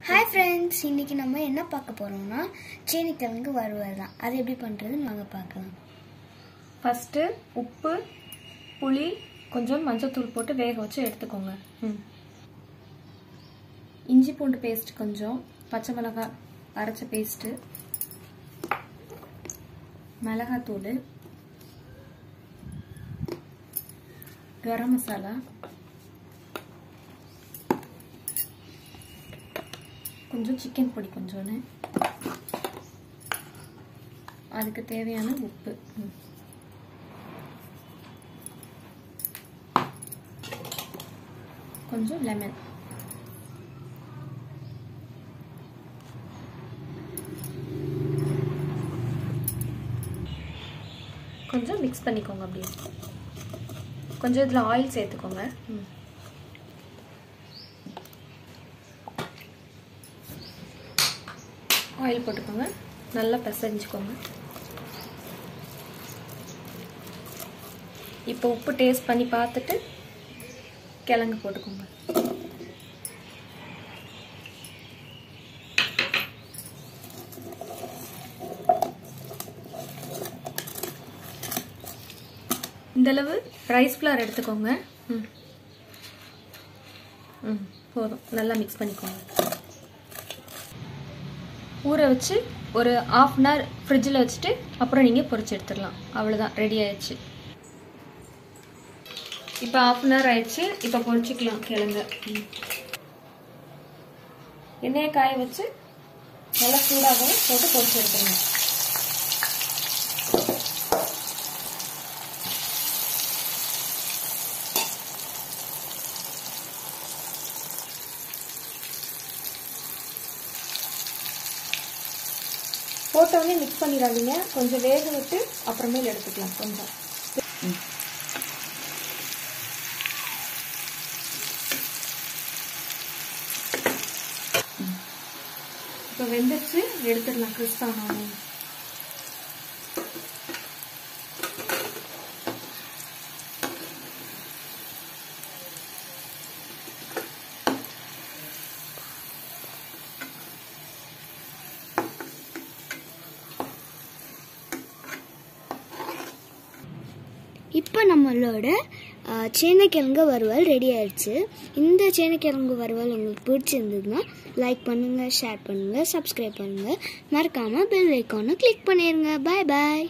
Hi friends இன்னைக்கு நம்ம என்ன பார்க்க போறோம்னா சேனிக்கிழங்கு வறுவல் தான். அது எப்படி பண்ணுறதுன்னு வாங்க பார்க்கலாம். ஃபஸ்ட்டு உப்பு புளி கொஞ்சம் மஞ்சத்தூள் போட்டு வேக வச்சு எடுத்துக்கோங்க. ம். இஞ்சி பூண்டு பேஸ்ட் கொஞ்சம் பச்சை மிளகாய் அரைச்ச பேஸ்ட்டு மிளகாத்தூள் கரம் மசாலா கொஞ்சம் சிக்கன் பொடி கொஞ்சோன்னு. அதுக்கு தேவையான உப்பு. ம். கொஞ்சம் லெமன் கொஞ்சம் மிக்ஸ் பண்ணிக்கோங்க அப்படியே. கொஞ்சம் இதில் ஆயில் சேர்த்துக்கோங்க. ம். ஆயில் போட்டுக்கோங்க. நல்லா பிசைஞ்சுக்கோங்க. இப்போ உப்பு டேஸ்ட் பண்ணி பார்த்துட்டு கிழங்கு போட்டுக்கோங்க. இந்தளவு ரைஸ் ஃப்ளார் எடுத்துக்கோங்க. ம். ம் போதும். நல்லா மிக்ஸ் பண்ணிக்கோங்க. ஊற வச்சு ஒரு ஆஃப் அன் ஹவர் ஃப்ரிட்ஜில் வச்சுட்டு அப்புறம் நீங்கள் பொறிச்சு எடுத்துடலாம். அவ்வளோதான் ரெடி ஆயிடுச்சு. இப்போ ஆஃப் அன் ஹவர் ஆயிடுச்சு. இப்போ பொறிச்சிக்கலாம் கிழங்க. எண்ணெயை காய வச்சு நல்லா சூடாகவும் போட்டு பொறிச்சு எடுத்துருங்க போட்டோடனே மிக்ஸ் பண்ணிடாதீங்க. கொஞ்சம் வேக விட்டு அப்புறமேல எடுத்துக்கலாம். கொஞ்சம். இப்போ வெந்துச்சு எடுத்துடலாம். கிறிஸ்பான இப்போ நம்மளோட சேனைக்கிழங்கு வறுவல் ரெடி ஆயிடுச்சு. இந்த சேனைக்கிழங்கு வறுவல் உங்களுக்கு பிடிச்சிருந்ததுன்னா லைக் பண்ணுங்கள் ஷேர் பண்ணுங்கள் சப்ஸ்கிரைப் பண்ணுங்கள் மறக்காமல் பெல் ஐக்கானை கிளிக் பண்ணிடுங்க பாய் பாய்